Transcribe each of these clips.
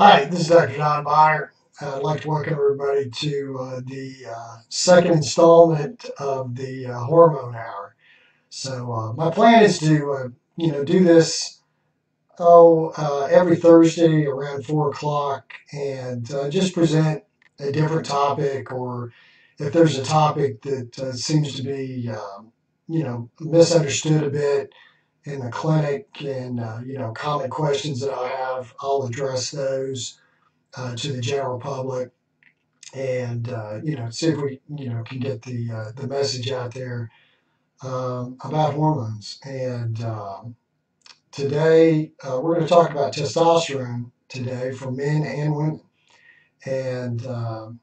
Hi, this is Dr. Don Bonner. I'd like to welcome everybody to uh, the uh, second installment of the uh, Hormone Hour. So uh, my plan is to, uh, you know, do this oh uh, every Thursday around four o'clock and just present a different topic, or if there's a topic that seems to be, um, you know, misunderstood a bit in the clinic, and uh, you know, common questions that I have, I'll address those uh, to the general public, and uh, you know, see if we, you know, can get the uh, the message out there um, about hormones. And um, today uh, we're going to talk about testosterone today for men and women. And um,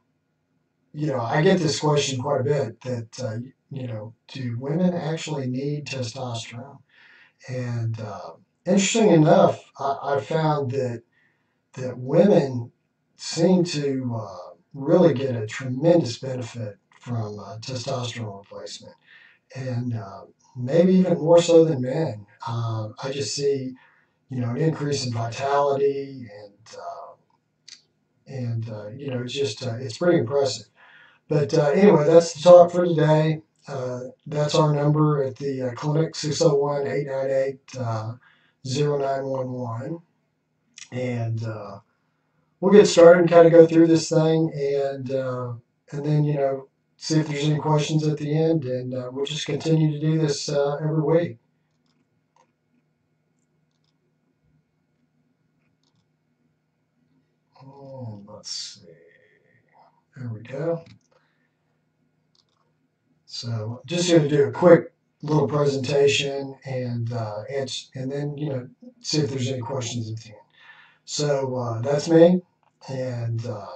you know, I get this question quite a bit that uh, you know, do women actually need testosterone? And uh, interesting enough, I, I found that that women seem to uh, really get a tremendous benefit from uh, testosterone replacement, and uh, maybe even more so than men. Uh, I just see, you know, an increase in vitality and uh, and uh, you know, it's just it's pretty impressive. But anyway, that's the talk for today. That's our number at the clinic 601 898 0911. And we'll get started and kind of go through this thing and uh, and then you know see if there's any questions at the end and uh, we'll just continue to do this uh, every week. Oh, let's see. There we go so just going to do a quick little presentation and uh, answer, and then you know see if there's any questions at the end so uh, that's me. And uh,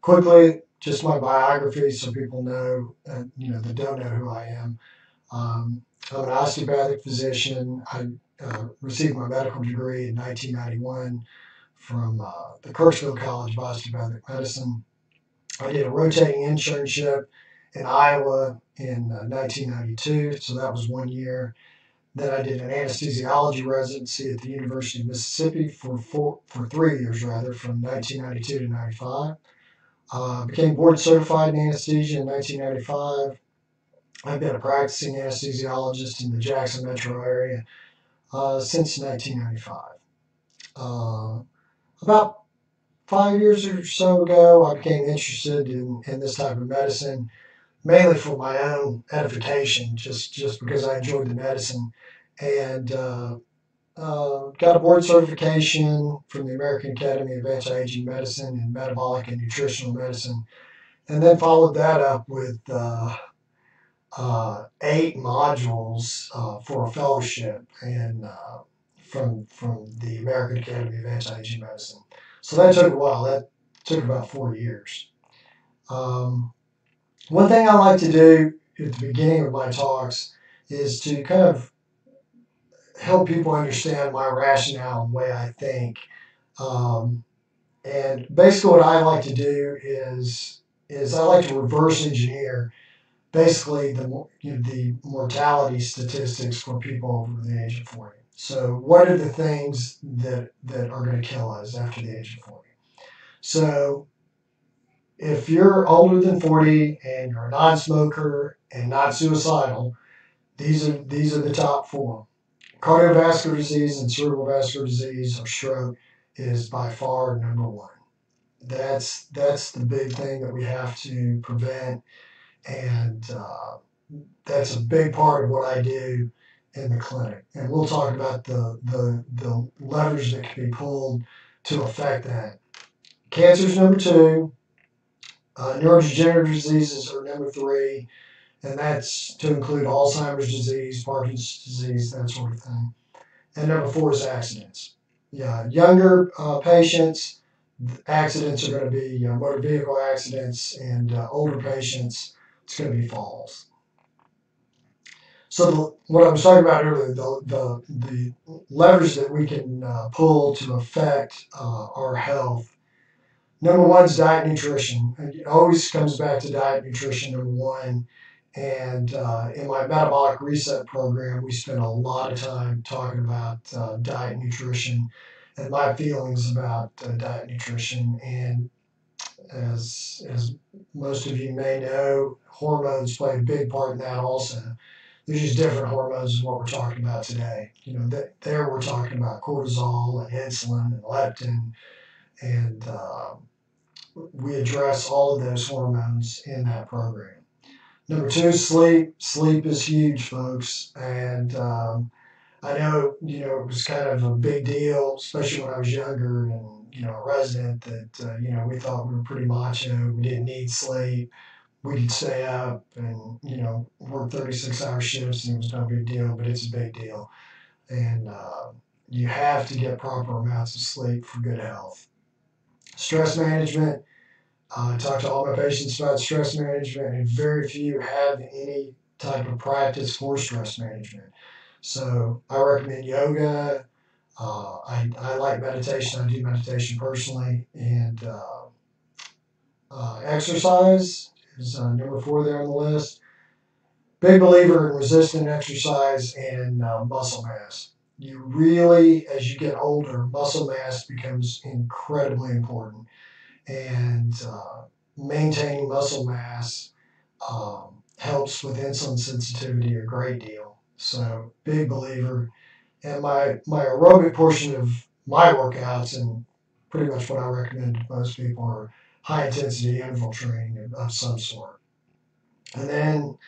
quickly, just my biography, so people know, uh, you know, that don't know who I am. Um, I'm an osteopathic physician. I uh, received my medical degree in 1991 from uh, the Kirksville College of Osteopathic Medicine. I did a rotating internship in Iowa in 1992, uh, so that was one year. Then I did an anesthesiology residency at the University of Mississippi for four, for three years, rather, from 1992 to 95. Uh, became board certified in anesthesia in 1995. I've been a practicing anesthesiologist in the Jackson metro area uh, since 1995. Uh, about five years or so ago, I became interested in, in this type of medicine mainly for my own edification, just just because I enjoyed the medicine, and uh, uh, got a board certification from the American Academy of Anti-Aging Medicine in Metabolic and Nutritional Medicine, and then followed that up with uh, uh eight modules uh, for a fellowship and uh, from from the American Academy of Anti-Aging Medicine. So that took a while. That took about four years. Um, one thing I like to do at the beginning of my talks is to kind of help people understand my rationale and way I think. Um, and basically, what I like to do is is I like to reverse engineer basically the you know, the mortality statistics for people over the age of forty. So, what are the things that that are going to kill us after the age of forty? So, if you're older than 40 and you're a non-smoker and not suicidal, these are these are the top four. Cardiovascular disease and cerebral vascular disease or stroke is by far number one. That's that's the big thing that we have to prevent, and uh, that's a big part of what I do in the clinic. And we'll talk about the the the levers that can be pulled to affect that. Cancer is number two. Uh, neurodegenerative diseases are number three, and that's to include Alzheimer's disease, Parkinson's disease, that sort of thing. And number four is accidents. Yeah, younger uh, patients, accidents are going to be motor vehicle accidents, and uh, older patients, it's going to be falls. So the, what I was talking about earlier, the, the, the levers that we can uh, pull to affect uh, our health number one is diet nutrition. It always comes back to diet nutrition, number one. And uh, in my metabolic reset program, we spend a lot of time talking about uh, diet nutrition and my feelings about uh, diet nutrition. And as as most of you may know, hormones play a big part in that also. There's just different hormones than what we're talking about today. You know, that there we're talking about cortisol and insulin and leptin, and uh, we address all of those hormones in that program. Number two, sleep. Sleep is huge, folks, and um, I know you know it was kind of a big deal, especially when I was younger and you know a resident that uh, you know we thought we were pretty macho. We didn't need sleep. We could stay up and you know work 36 hour shifts and it was no big deal, but it's a big deal, and uh, you have to get proper amounts of sleep for good health. Stress management. Uh, I talk to all my patients about stress management, and very few have any type of practice for stress management. So I recommend yoga. Uh, I, I like meditation. I do meditation personally. And uh, uh, exercise is uh, number four there on the list. Big believer in resistant exercise and uh, muscle mass. You really, as you get older, muscle mass becomes incredibly important. And uh, maintaining muscle mass um, helps with insulin sensitivity a great deal. So big believer. And my my aerobic portion of my workouts and pretty much what I recommend to most people are high intensity interval training of, of some sort. And then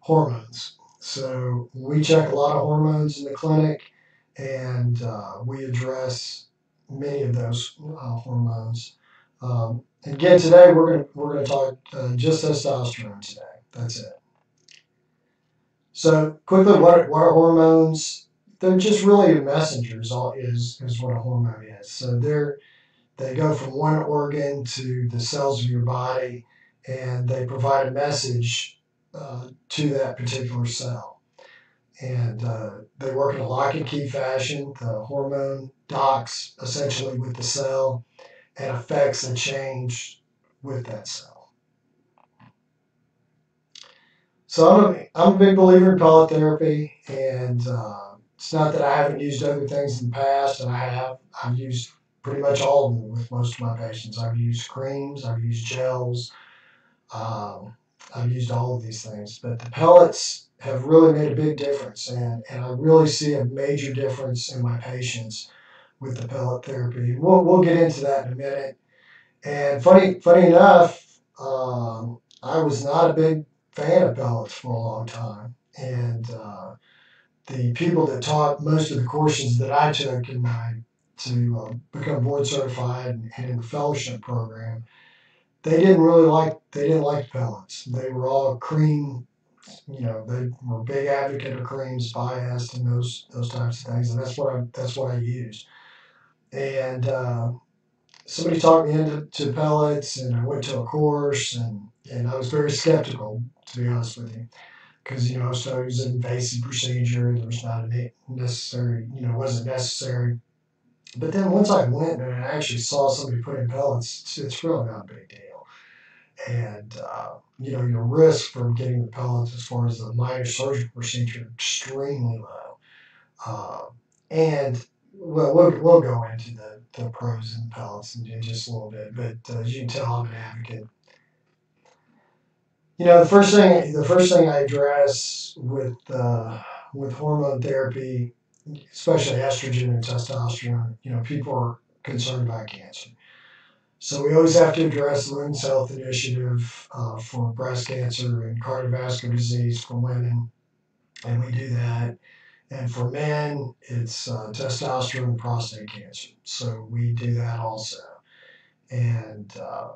hormones. So we check a lot of hormones in the clinic, and uh, we address many of those uh, hormones. Um, again, today we're gonna we're gonna talk uh, just testosterone today. That's it. So quickly, what, what are hormones? They're just really messengers. All is is what a hormone is. So they're they go from one organ to the cells of your body, and they provide a message uh, to that particular cell. And uh, they work in a lock and key fashion. The hormone docks essentially with the cell and affects a change with that cell. So I'm a, I'm a big believer in pellet therapy, and uh, it's not that I haven't used other things in the past, and I have. I've used pretty much all of them with most of my patients. I've used creams, I've used gels, um, I've used all of these things, but the pellets have really made a big difference, and, and I really see a major difference in my patients with the pellet therapy. We'll, we'll get into that in a minute. And funny, funny enough, um, I was not a big fan of pellets for a long time. And uh, the people that taught most of the courses that I took in my to uh, become board certified and, and in the fellowship program, they didn't really like they didn't like pellets. They were all cream, you know, they were a big advocate of creams, biased, and those those types of things. And that's what I that's what I used. And uh, somebody talked me into to pellets, and I went to a course, and and I was very skeptical to be honest with you. Because, you know, so it was an invasive procedure. There was not a necessary, you know, wasn't necessary. But then once I went and I actually saw somebody put in pellets, it's, it's really not a big deal. And, uh, you know, your risk from getting the pellets as far as the minor surgical procedure extremely low. Uh, and well, well, we'll go into the, the pros and pellets in, just a little bit. But uh, as you can tell, I'm an advocate you know, the first thing the first thing I address with uh, with hormone therapy, especially estrogen and testosterone, you know, people are concerned about cancer. So we always have to address the Women's Health Initiative uh, for breast cancer and cardiovascular disease for women, and we do that. And for men, it's uh, testosterone and prostate cancer. So we do that also. And uh,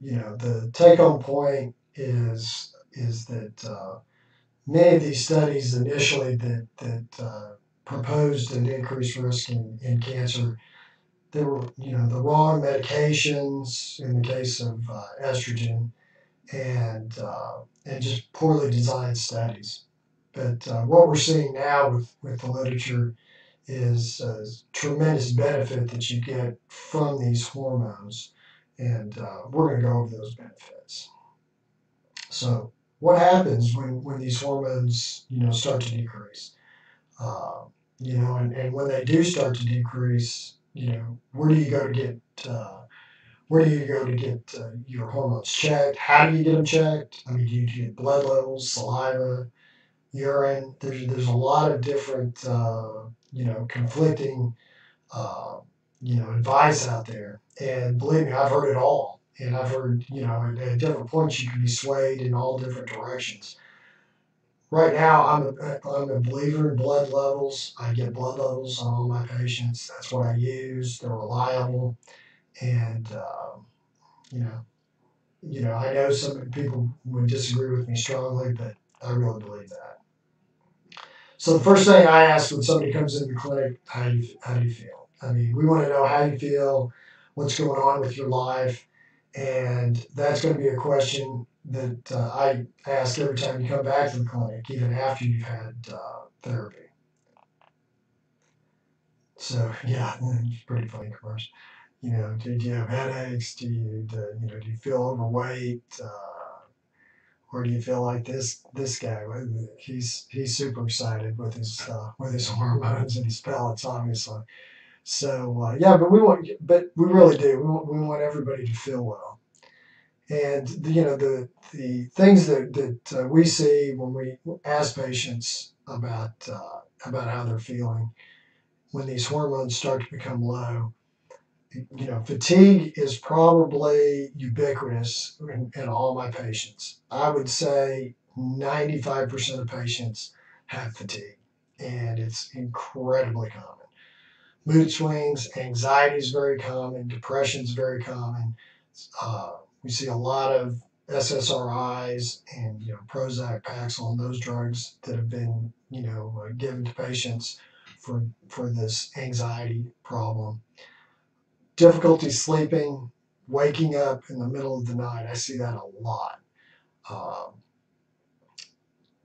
you know, the take-home point is is that uh, many of these studies initially that that uh, proposed an increased risk in, in cancer, there were you know the wrong medications in the case of uh, estrogen, and uh, and just poorly designed studies. But uh, what we're seeing now with, with the literature is a tremendous benefit that you get from these hormones, and uh, we're going to go over those benefits. So what happens when, when these hormones, you know, start to decrease? Uh, you know, and, and when they do start to decrease, you know, where do you go to get uh, where do you go to get uh, your hormones checked? How do you get them checked? I mean, do you get blood levels, saliva, urine? There's there's a lot of different uh, you know conflicting uh, you know advice out there, and believe me, I've heard it all, and I've heard you know at, at different points you can be swayed in all different directions. Right now, I'm a, I'm a believer in blood levels. I get blood levels on all my patients. That's what I use. They're reliable, and um, you know, you know, I know some people would disagree with me strongly, but I really believe that. So the first thing I ask when somebody comes into the clinic, how do you, how do you feel? I mean, we want to know how you feel, what's going on with your life, and that's going to be a question that uh, I ask every time you come back to the clinic, even after you've had uh, therapy. So yeah, it's pretty funny commercial. You know, do, do you have headaches? Do you, do, you know, do you feel overweight? Uh, or do you feel like this this guy? He's he's super excited with his uh, with his hormones and his pellets, obviously. So uh, yeah, but we want, but we really do. We want, we want everybody to feel well, and the, you know the the things that that uh, we see when we ask patients about uh, about how they're feeling when these hormones start to become low. You know, fatigue is probably ubiquitous in, in all my patients. I would say 95% of patients have fatigue, and it's incredibly common mood swings, anxiety is very common, depression is very common. Uh, we see a lot of SSRIs and you know Prozac, Paxil, and those drugs that have been you know uh, given to patients for for this anxiety problem. Difficulty sleeping, waking up in the middle of the night. I see that a lot. Um,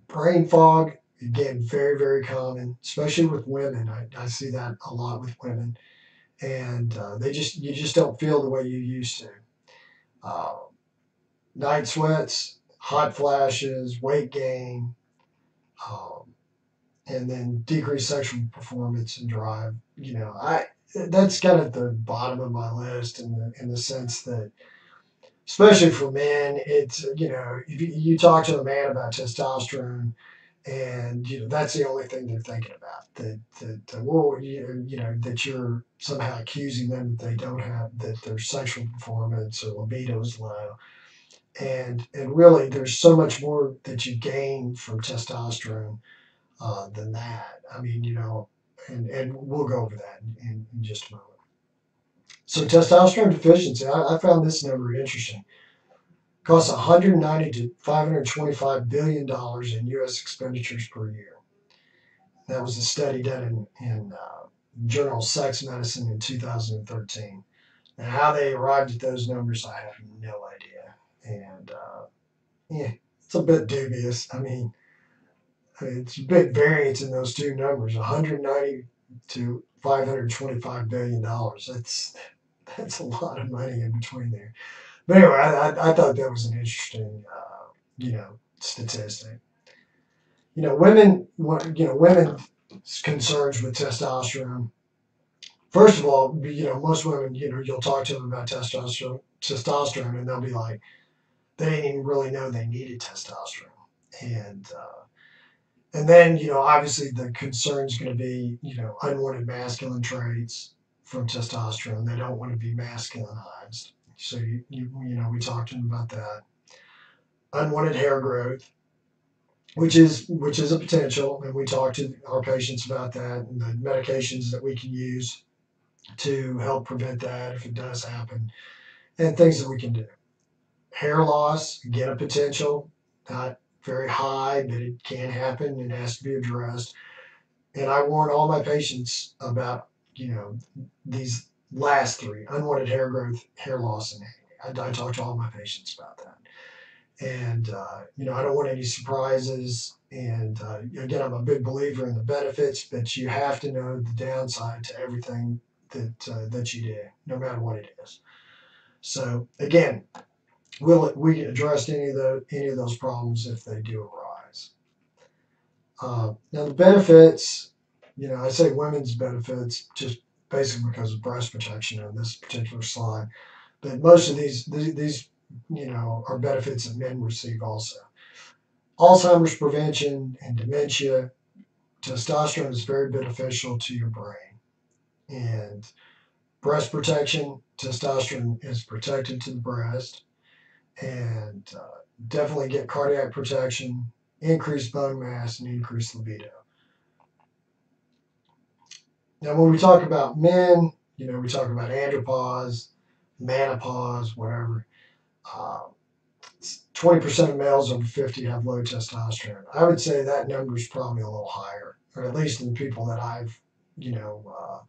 brain fog again, very, very common, especially with women. I, I see that a lot with women. And uh, they just, you just don't feel the way you used to. Uh, night sweats, hot flashes, weight gain, um, and then decreased sexual performance and drive. You know, I that's kind of the bottom of my list in the in the sense that, especially for men, it's you know, if you, you talk to a man about testosterone, and you know that's the only thing they're thinking about. That that uh, well, you, you know that you're somehow accusing them that they don't have that their sexual performance or libido is low, and and really there's so much more that you gain from testosterone uh, than that. I mean, you know, and and we'll go over that in, in just a moment. So testosterone deficiency, I, I found this number interesting costs 190 to 525 billion dollars in U.S. expenditures per year. That was a study done in, in uh, journal Sex Medicine in 2013. Now, how they arrived at those numbers, I have no idea, and uh, yeah, it's a bit dubious. I mean, it's a big variance in those two numbers: 190 to 525 billion dollars. That's that's a lot of money in between there. But anyway, I, I, I thought that was an interesting, uh, you know, statistic. You know, women, you know, women's concerns with testosterone. First of all, you know, most women, you know, you'll talk to them about testosterone, testosterone, and they'll be like, they didn't even really know they needed testosterone, and uh, and then you know, obviously, the concern is going to be, you know, unwanted masculine traits from testosterone. They don't want to be masculinized so you, you, you know, we talked to him about that. Unwanted hair growth, which is which is a potential, and we talked to our patients about that and the medications that we can use to help prevent that if it does happen, and things that we can do. Hair loss, again, a potential, not very high, but it can happen. and has to be addressed. And I warn all my patients about, you know, these last three unwanted hair growth, hair loss, and acne. I, I talk to all my patients about that. And, uh, you know, I don't want any surprises. And uh, again, I'm a big believer in the benefits, but you have to know the downside to everything that, uh, that you do, no matter what it is. So, again, will it, we address any of, the, any of those problems if they do arise. Uh, now, the benefits, you know, I say women's benefits just basically because of breast protection in this particular slide. But most of these, these, you know, are benefits that men receive also. Alzheimer's prevention and dementia, testosterone is very beneficial to your brain. And breast protection, testosterone is protected to the breast. And uh, definitely get cardiac protection, increase bone mass, and increase libido. Now, when we talk about men, you know, we talk about andropause, menopause, whatever. Um, 20% of males over 50 have low testosterone. I would say that number is probably a little higher, or at least in people that I've, you know, uh,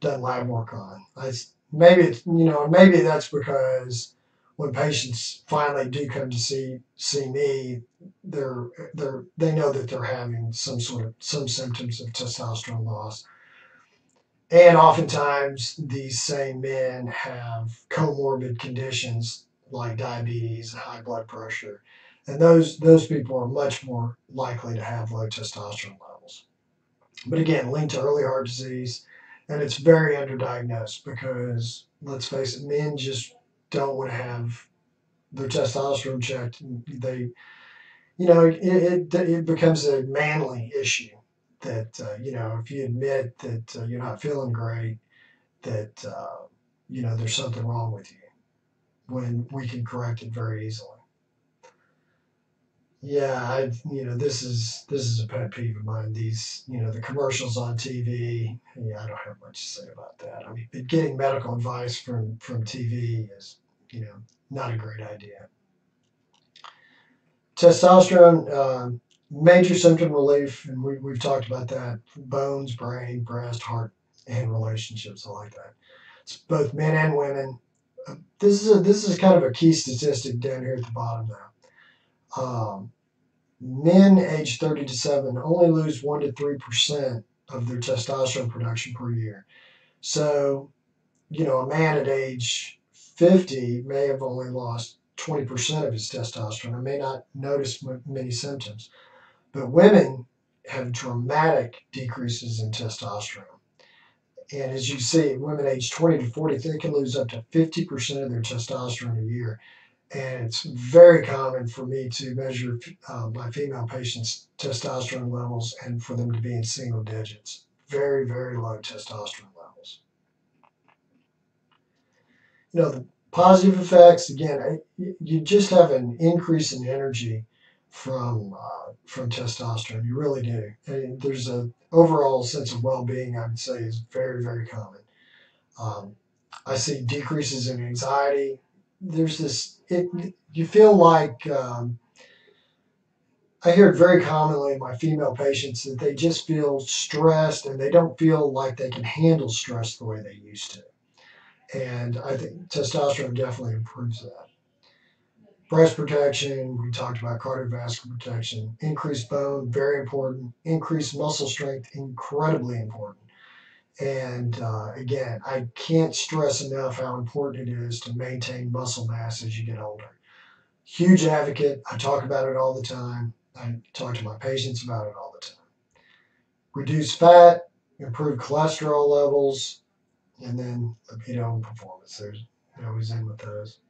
done lab work on. I, maybe it's, you know, maybe that's because when patients finally do come to see see me, they're they're they know that they're having some sort of some symptoms of testosterone loss. And oftentimes these same men have comorbid conditions like diabetes and high blood pressure. And those those people are much more likely to have low testosterone levels. But again, linked to early heart disease, and it's very underdiagnosed because let's face it, men just don't want to have their testosterone checked. They, you know, it, it, it becomes a manly issue that, uh, you know, if you admit that uh, you're not feeling great, that, uh, you know, there's something wrong with you when we can correct it very easily. Yeah, I you know this is this is a pet peeve of mine. These you know the commercials on TV. Yeah, I don't have much to say about that. I mean, getting medical advice from from TV is you know not a great idea. Testosterone, uh, major symptom relief, and we, we've talked about that. Bones, brain, breast, heart, and relationships. I like that. It's both men and women. Uh, this is a, this is kind of a key statistic down here at the bottom now. Um, men aged 30 to 7 only lose 1 to 3% of their testosterone production per year. So, you know, a man at age 50 may have only lost 20% of his testosterone and may not notice many symptoms. But women have dramatic decreases in testosterone. And as you see, women aged 20 to 40, they can lose up to 50% of their testosterone a year. And it's very common for me to measure uh, my female patients' testosterone levels and for them to be in single digits. Very, very low testosterone levels. You know, the positive effects, again, you just have an increase in energy from uh, from testosterone. You really do. And there's a overall sense of well-being. I would say is very very common. Um, I see decreases in anxiety. There's this. It you feel like. Um, I hear it very commonly in my female patients that they just feel stressed and they don't feel like they can handle stress the way they used to. And I think testosterone definitely improves that. Breast protection, we talked about cardiovascular protection, increased bone, very important, increased muscle strength, incredibly important. And uh, again, I can't stress enough how important it is to maintain muscle mass as you get older. Huge advocate. I talk about it all the time. I talk to my patients about it all the time. Reduce fat, improve cholesterol levels, and then libido and performance. There's always in with those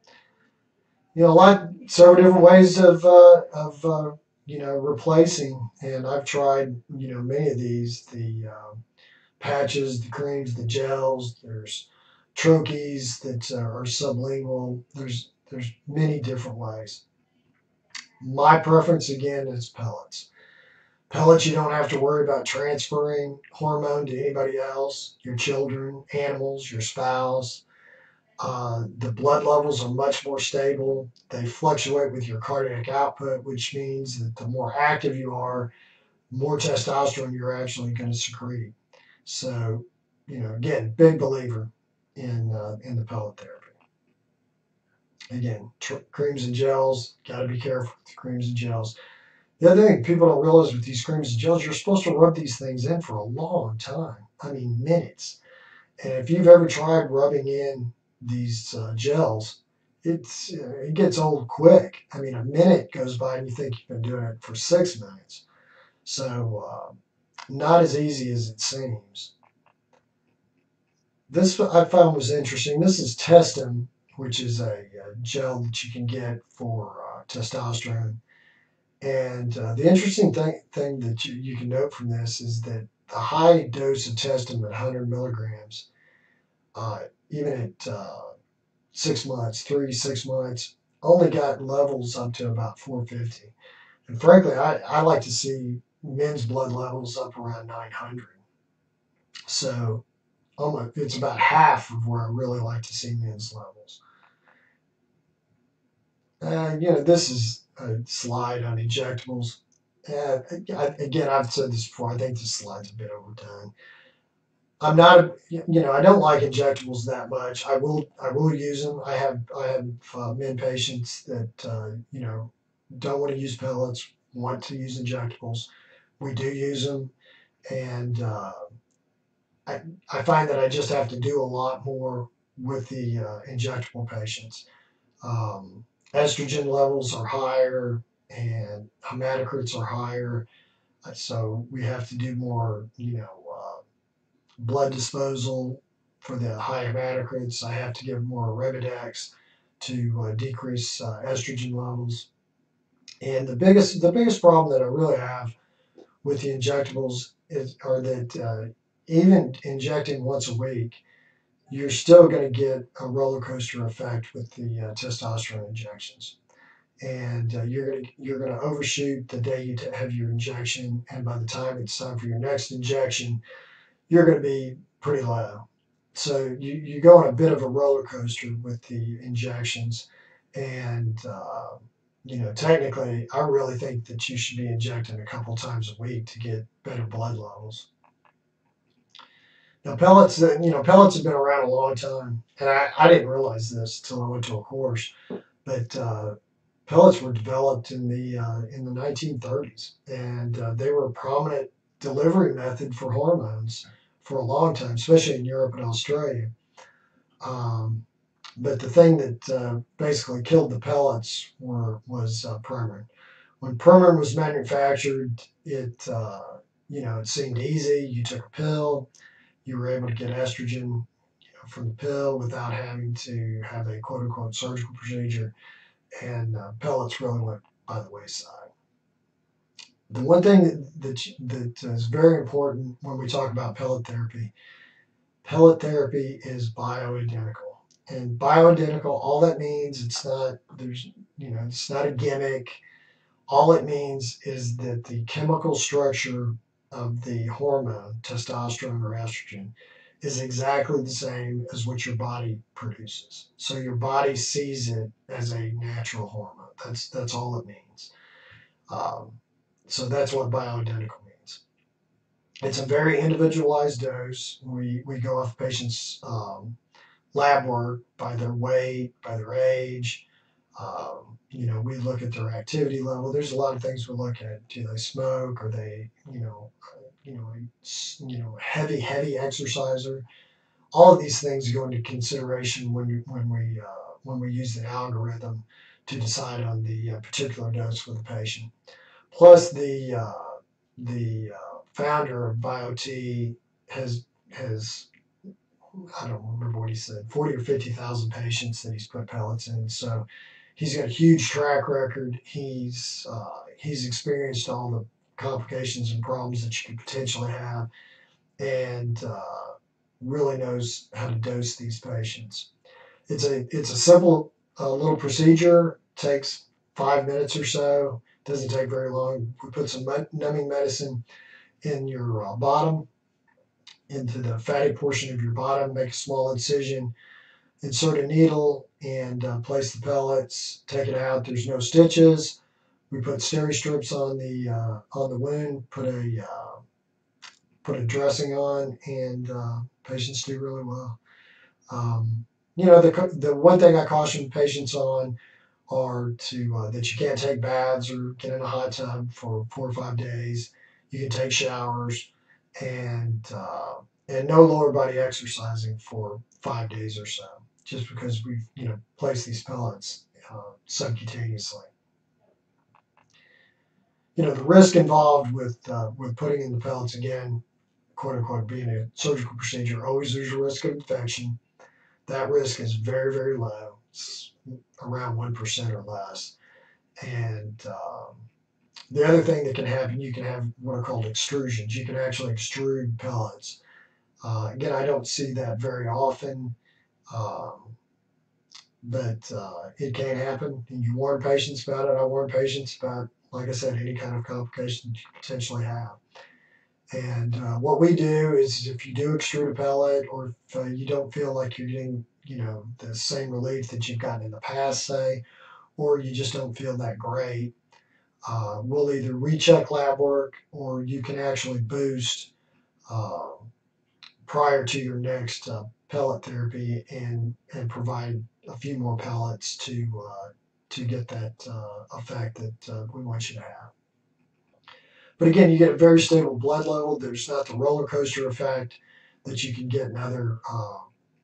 you know, a lot, several different ways of, uh, of uh, you know, replacing. And I've tried, you know, many of these the um, patches, the creams, the gels. There's troches that are sublingual. There's there's many different ways. My preference again is pellets. Pellets, you don't have to worry about transferring hormone to anybody else, your children, animals, your spouse. Uh, the blood levels are much more stable. They fluctuate with your cardiac output, which means that the more active you are, more testosterone you're actually going to secrete. So, you know, again, big believer in uh, in the pellet therapy. Again, creams and gels, got to be careful with creams and gels. The other thing people don't realize with these creams and gels, you're supposed to rub these things in for a long time. I mean, minutes. And if you've ever tried rubbing in these uh, gels, it's uh, it gets old quick. I mean, a minute goes by and you think you've been doing it for six minutes. So, uh, not as easy as it seems. this I found was interesting. This is Testim, which is a, a gel that you can get for uh, testosterone. And uh, the interesting thing, thing that you, you can note from this is that the high dose of Testim at 100 milligrams, uh, even at uh, six months, three, six months, only got levels up to about 450. And frankly, I, I like to see men's blood levels up around 900. So almost it's about half of where I really like to see men's levels. And you know, this is a slide on ejectables. And again, I've said this before. I think the slide's a bit overdone. I'm not, you know, I don't like injectables that much. I will, I will use them. I have, I have uh, men patients that, uh, you know, don't want to use pellets, want to use injectables. We do use them, and uh, I, I find that I just have to do a lot more with the uh, injectable patients. Um, estrogen levels are higher and hematocrits are higher, so we have to do more, you know, blood disposal for the high hematocrits. I have to give more Arimidex to uh, decrease uh, estrogen levels. And the biggest the biggest problem that I really have with the injectables is are that uh, even injecting once a week, you're still going to get a roller coaster effect with the uh, testosterone injections, and uh, you're going to you're going to overshoot the day you have your injection, and by the time it's time for your next injection, you're going to be pretty low. So you, you go on a bit of a roller coaster with the injections, and uh, you know technically, I really think that you should be injecting a couple times a week to get better blood levels. Now pellets, uh, you know, pellets have been around a long time, and I, I didn't realize this until I went to a course, but uh, pellets were developed in the uh, in the 1930s, and uh, they were a prominent delivery method for hormones for a long time, especially in Europe and Australia. Um, but the thing that uh, basically killed the pellets were was uh. When Premarin was manufactured, it uh, you know it seemed easy. You took a pill you were able to get estrogen you know, from the pill without having to have a quote unquote surgical procedure, and uh, pellets really went by the wayside. The one thing that, that, that is very important when we talk about pellet therapy, pellet therapy is bioidentical. And bioidentical, all that means it's not there's you know it's not a gimmick. All it means is that the chemical structure of the hormone, testosterone or estrogen, is exactly the same as what your body produces. So your body sees it as a natural hormone. That's that's all it means. Um, so that's what bioidentical means. It's a very individualized dose. We we go off patients' um, lab work by their weight, by their age. Um, you know, we look at their activity level. There's a lot of things we look at. Do they smoke? Are they, you know, you know, you know, heavy, heavy exerciser? All of these things go into consideration when you, when we uh, when we use the algorithm to decide on the uh, particular dose for the patient. Plus, the uh, the uh, founder of BioTE has has I don't remember what he said, forty or fifty thousand patients that he's put pellets in. So he's got a huge track record. He's uh, he's experienced all the complications and problems that you could potentially have, and uh, really knows how to dose these patients. It's a it's a simple uh, little procedure. Takes five minutes or so. Doesn't take very long. We put some numbing medicine in your uh, bottom, into the fatty portion of your bottom. Make a small incision insert a needle and uh, place the pellets, take it out. There's no stitches. We put steri strips on the uh, on the wound, put a uh, put a dressing on, and uh, patients do really well. Um, you know, the the one thing I caution patients on are to uh, that you can't take baths or get in a hot tub for four or five days. You can take showers and uh, and no lower body exercising for five days or so just because we've you know placed these pellets uh, subcutaneously. You know the risk involved with uh, with putting in the pellets again. quote unquote being a surgical procedure, always there's a risk of infection. That risk is very, very low. Around 1% or less. And um, the other thing that can happen, you can have what are called extrusions. You can actually extrude pellets. Uh, again, I don't see that very often, um, but uh, it can happen. And you warn patients about it. I warn patients about, like I said, any kind of complications you potentially have. And uh, what we do is if you do extrude a pellet or if uh, you don't feel like you're getting, you know, the same relief that you've gotten in the past, say, or you just don't feel that great, uh, we'll either recheck lab work or you can actually boost uh, prior to your next uh, pellet therapy and, and provide a few more pellets to, uh, to get that effect that we want you to have. But again, you get a very stable blood level. There's not the roller coaster effect that you can get in other uh,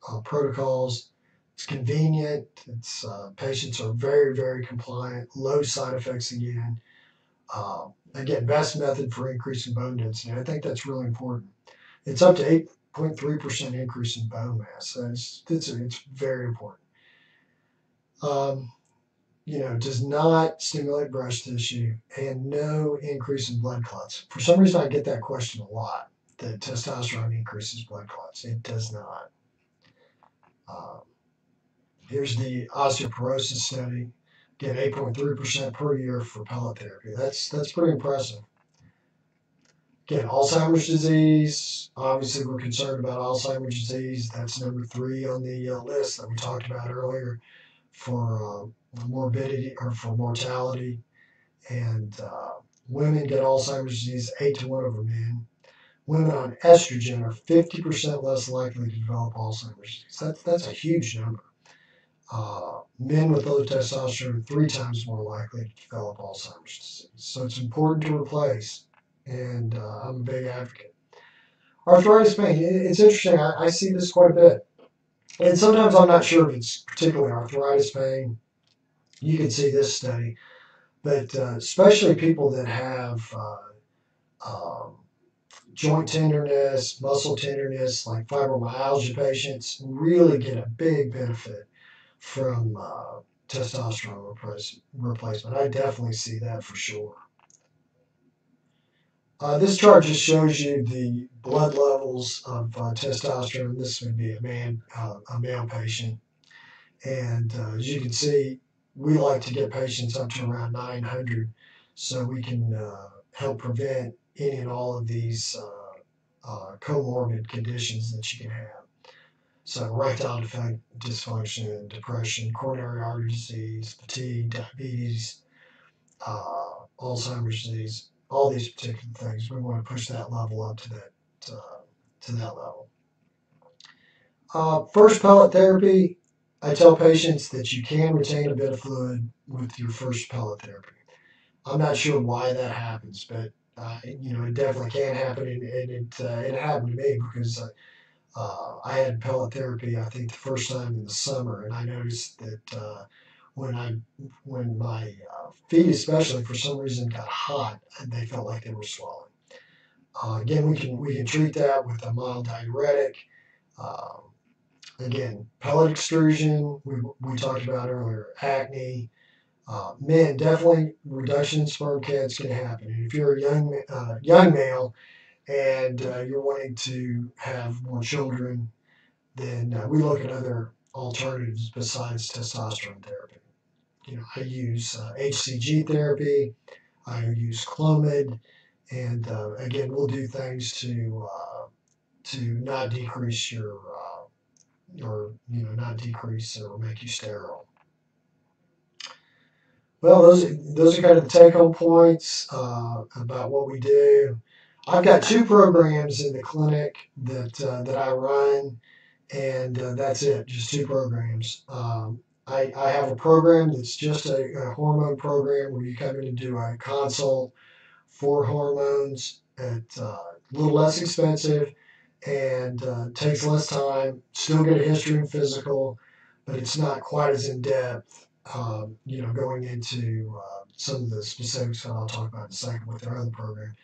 uh, protocols. It's convenient. It's uh, patients are very, very compliant. Low side effects again. Um, again, best method for increasing bone density. I think that's really important. It's up to 8.3% increase in bone mass. So it's, it's, it's very important. Um, you know, does not stimulate breast tissue and no increase in blood clots. For some reason, I get that question a lot that testosterone increases blood clots. It does not. Um, here's the osteoporosis study. Again, 8.3% per year for pellet therapy. That's, that's pretty impressive. Again, Alzheimer's disease. Obviously, we're concerned about Alzheimer's disease. That's number three on the uh, list that we talked about earlier for uh, morbidity or for mortality. And uh, women get Alzheimer's disease eight to one over men. Women on estrogen are 50% less likely to develop Alzheimer's disease. That's, that's a huge number. Uh, men with low testosterone are three times more likely to develop Alzheimer's disease. So it's important to replace, and uh, I'm a big advocate. Arthritis pain, it's interesting. I, I see this quite a bit. And sometimes I'm not sure if it's particularly arthritis pain you can see this study. But uh, especially people that have uh, um, joint tenderness, muscle tenderness, like fibromyalgia patients, really get a big benefit from uh, testosterone replace, replacement. I definitely see that for sure. Uh, this chart just shows you the blood levels of uh, testosterone. This would be a man, uh, a male patient, and uh, as you can see, we like to get patients up to around 900 so we can uh, help prevent any and all of these uh, uh, comorbid conditions that you can have. So erectile dysfunction, depression, coronary artery disease, fatigue, diabetes, uh, Alzheimer's disease, all these particular things. We want to push that level up to that uh, to that level. Uh, first pellet therapy I tell patients that you can retain a bit of fluid with your first pellet therapy. I'm not sure why that happens, but uh, you know it definitely can happen, and, and it uh, it happened to me because uh, uh, I had pellet therapy. I think the first time in the summer, and I noticed that uh, when I when my uh, feet, especially for some reason, got hot, and they felt like they were swelling. again, we can we can treat that with a mild diuretic. Um, Again, pellet extrusion, we, we talked about earlier, acne. Uh, men, definitely reduction in sperm counts can happen. And if you're a young, uh, young male and uh, you're wanting to have more children, then uh, we look at other alternatives besides testosterone therapy. You know, I use HCG uh, therapy, I use Clomid, and uh, again, we'll do things to to not decrease your or you know not decrease or make you sterile. Well, those those are kind of the take home points uh, about what we do. I've got two programs in the clinic that uh, that I run, and uh, that's it, just two programs. Um, I, I have a program that's just a, a, hormone program where you come in and do a consult for hormones at uh, a little less expensive and uh, takes less time. Still get a history and physical, but it's not quite as in depth. Um, you know, going into uh, some of the specifics that I'll talk about in a second with our other program.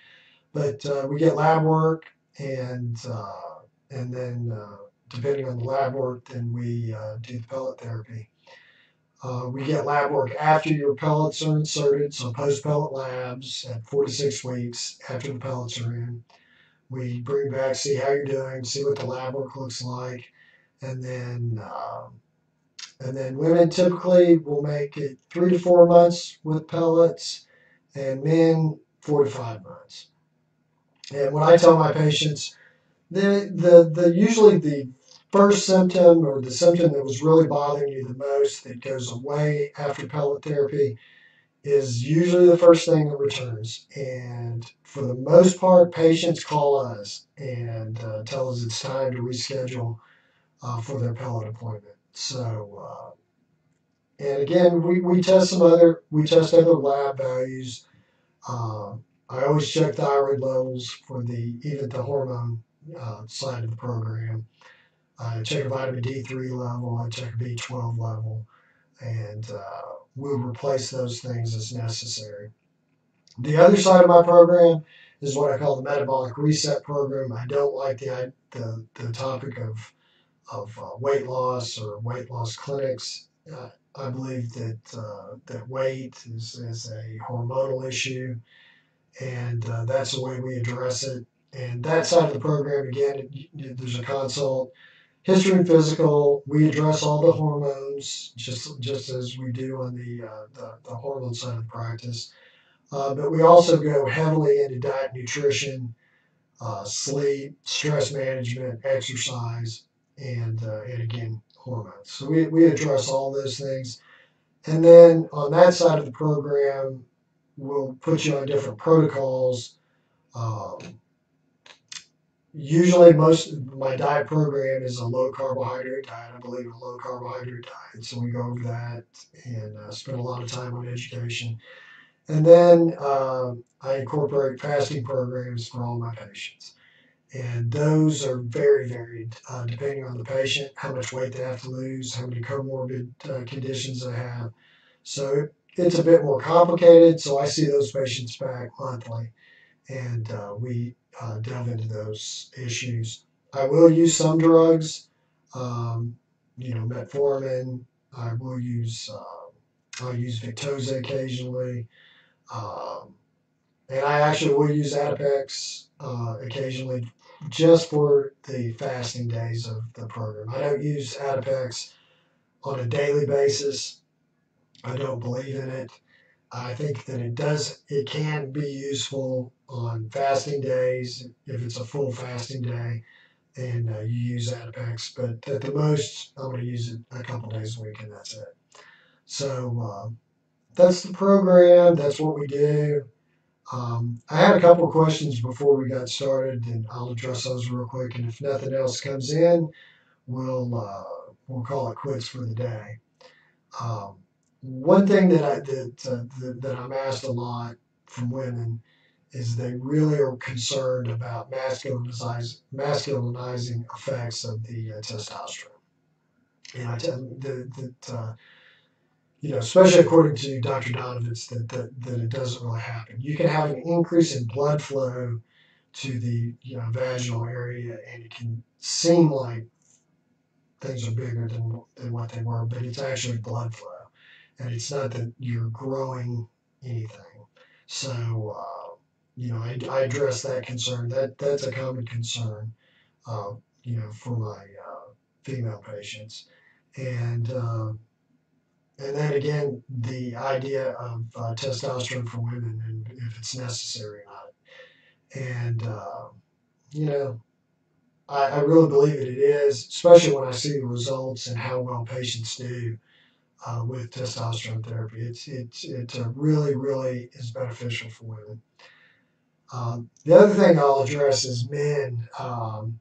But uh, we get lab work, and uh, and then uh, depending on the lab work, then we uh, do the pellet therapy. Uh, we get lab work after your pellets are inserted, so post pellet labs at four to six weeks after the pellets are in. We bring back, see how you're doing, see what the lab work looks like, and then um, and then women typically will make it three to four months with pellets, and men four to five months. And when I tell my patients, the the the usually the first symptom or the symptom that was really bothering you the most that goes away after pellet therapy is usually the first thing that returns. And for the most part, patients call us and uh, tell us it's time to reschedule uh, for their pellet appointment. So, uh, and again, we, we test some other, we test other lab values. Um, I always check thyroid levels for the, even the hormone uh, side of the program. I check a vitamin D3 level, I check a B12 level, and uh, we'll replace those things as necessary. The other side of my program is what I call the metabolic reset program. I don't like the the, the topic of of uh, weight loss or weight loss clinics. Uh, I believe that uh, that weight is, is a hormonal issue, and uh, that's the way we address it. And that side of the program, again, there's a consult history and physical, we address all the hormones just just as we do on the uh, the, the, hormone side of practice. Uh, but we also go heavily into diet, nutrition, sleep, stress management, exercise, and uh, and again hormones. So we, we address all those things. And then on that side of the program, we'll put you on different protocols. Um, usually most my diet program is a low carbohydrate diet. I believe a low carbohydrate diet, so we go over that and uh, spend a lot of time on education. And then uh, I incorporate fasting programs for all my patients. And those are very varied uh, depending on the patient, how much weight they have to lose, how many comorbid uh, conditions they have. So it's a bit more complicated. So I see those patients back monthly and uh, we uh, delve into those issues. I will use some drugs, um, you know, metformin. I will use, uh, I'll use Victoza occasionally. Um, and I actually will use Adipex uh, occasionally just for the fasting days of the program. I don't use Adipex on a daily basis. I don't believe in it. I think that it does, it can be useful on fasting days if it's a full fasting day and uh, you use Adipex. But at the most, I'm going to use it a couple days a week and that's it. So uh, that's the program. That's what we do. Um, I had a couple of questions before we got started, and I'll address those real quick. And if nothing else comes in, we'll uh, we'll call it quits for the day. Um, one thing that I that, uh, that, that I'm asked a lot from women is they really are concerned about masculinizing, masculinizing effects of the uh, testosterone. And I tell them that, that uh, you know, especially according to Dr. Donovitz, that, that, that it doesn't really happen. You can have an increase in blood flow to the you know, vaginal area, and it can seem like things are bigger than, than what they were, but it's actually blood flow and it's not that you're growing anything. So, uh, you know, I, I, address that concern. That that's a common concern, uh, you know, for my uh, female patients, and uh, and then again, the idea of uh, testosterone for women and if it's necessary or not, and uh, you know. I, I really believe that it is, especially when I see the results and how well patients do uh, with testosterone therapy. It's it's it uh, really really is beneficial for women. Um, the other thing I'll address is men. Um,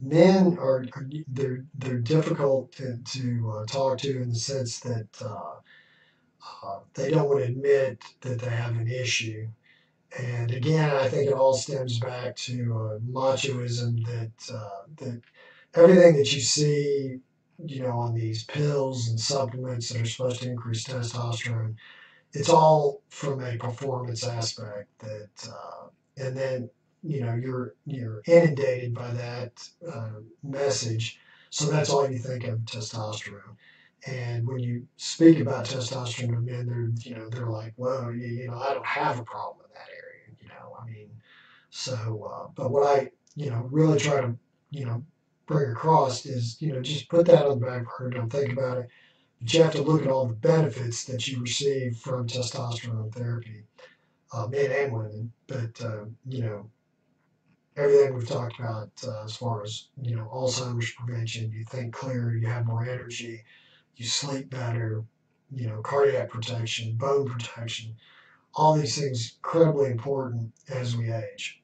men are, they're they're difficult to, to uh, talk to in the sense that uh, uh, they don't want to admit that they have an issue. And again, I think it all stems back to uh, machoism that that everything that you see you know, on these pills and supplements that are supposed to increase testosterone. It's all from a performance aspect that, uh, and then you know you're you're inundated by that uh, message, so that's all you think of testosterone. And when you speak about testosterone to men, they're you know they're like, well, you, you know, I don't have a problem in that area. You know, I mean, so uh, but what I you know really try to you know bring across is you know just put that on the back burner, don't think about it. But you have to look at all the benefits that you receive from testosterone therapy, uh, men and women. But uh, you know everything we've talked about uh, as far as you know Alzheimer's prevention, you think clearer, you have more energy you sleep better, you know, cardiac protection, bone protection, all these things incredibly important as we age.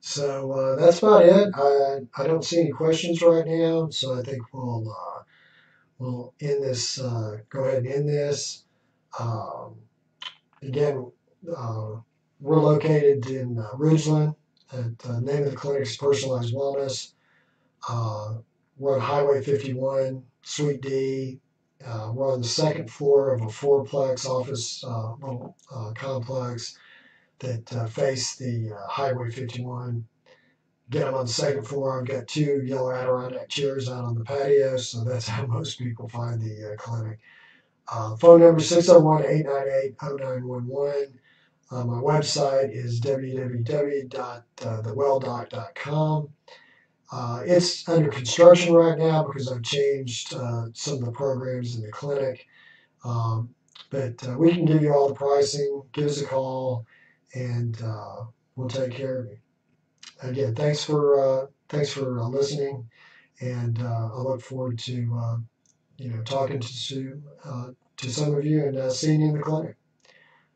So uh, that's about it. I, I don't see any questions right now, so I think we'll uh, we'll end this. Uh, go ahead and end this. Um, again, uh, we're located in uh, Ridgeland. At the name of the clinic is Personalized Wellness. Uh, we're on Highway 51 Suite D. Uh, we're on the second floor of a fourplex office uh, little uh, complex that uh, face the uh, Highway 51. Again, I'm on the second floor. I've got two yellow Adirondack chairs out on the patio, so that's how most people find the uh, clinic. phone number 601 898 0911. My website is www.thewelldoc.com. Uh, it's under construction right now because I've changed uh, some of the programs in the clinic. Um, but uh, we can give you all the pricing. Give us a call, and uh, we'll take care of you. Again, thanks for uh, thanks for uh, listening, and I look forward to you know talking to to some of you and seeing you in the clinic.